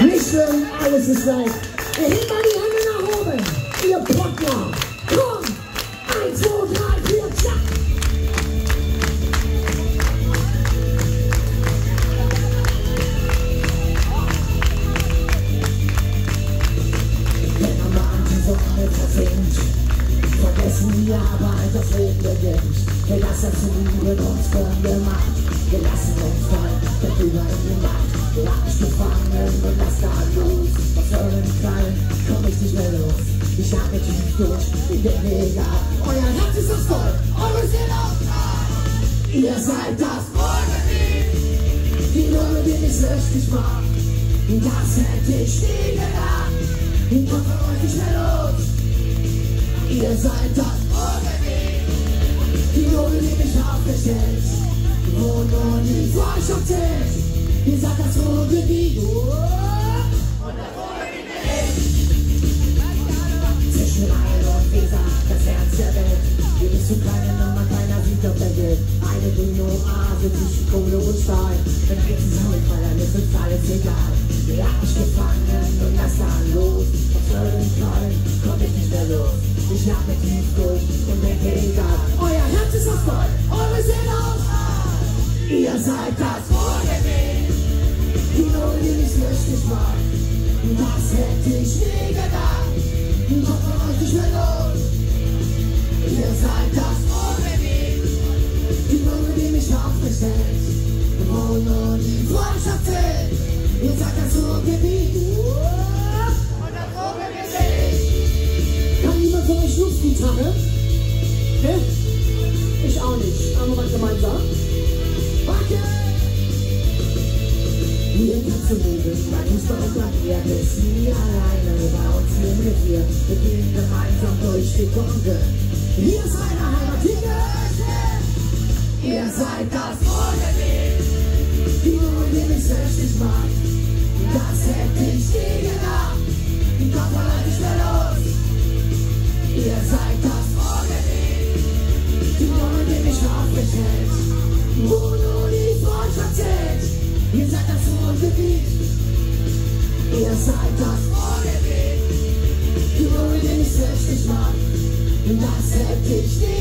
Nicht schlimm, alles ist weg. Erhebt mal die Hände nach oben, ihr Pottler. Komm! Eins, zwei, drei, vier, zack! Wenn Abend die Sonne versinkt, vergessen wir aber das Leben beginnt. Wir lassen zu lieben uns von der Macht. Wir lassen uns fallen, der Führer in die Macht. Mich gefangen und lass da los. Was soll denn fallen, komm ich nicht mehr los. Ich atme tief durch, bin mir egal. Euer Herz ist das voll, eure Seele auch Ihr seid das Ruhrgebiet, die Nummer, die mich süchtig macht. Das hätte ich nie gedacht. Ich komme von euch nicht mehr los. Ihr seid das Ruhrgebiet, die Nummer, die mich aufgestellt. Wo nur die Forschung zählt. Ihr seid das Ruhrgebiet. Oh. Und das Ruhrgebiet bin ich. Zwischen Rhein und Weser, das Herz der Welt. Hier bist du keine Nummer, keiner sieht auf der Welt. Eine grüne Oase zwischen Kohle und Stahl. Wenn wir zusammenfallen, ist uns alles egal. Ihr habt mich gefangen und lasst dann los. Auf euren Knollen komm ich nicht mehr los. Ich atme tief durch und denke egal. Euer Herz ist auf voll, eure Seele auf Ihr seid das ich gedacht. Ich komm von euch nicht mehr los. Ihr seid das Ruhrgebiet. Die Nummer, die mich aufgestellt. Wo nur die Freundschaft zählt. Ihr seid das Ruhrgebiet. Und das Ruhrgebiet. Kann jemand von euch Luftgitarre? Fußball und Klavier bist nie alleine, bei uns im Revier, wir gehen gemeinsam durch die Dunkel. Hier ist meine Heimat, hier gehört. Ihr seid das Ruhrgebiet, die nur die mich süchtig macht. Das hätte ich nie gedacht, komm von euch nicht mehr los. Ihr seid das Ruhrgebiet, die nur die mich aufgestellt, wo nur die Freundschaft zählt. Ihr seid Ruhrgebiet. Ihr seid das Ruhrgebiet. Die Nummer, die mich süchtig macht. Das hätte ich nie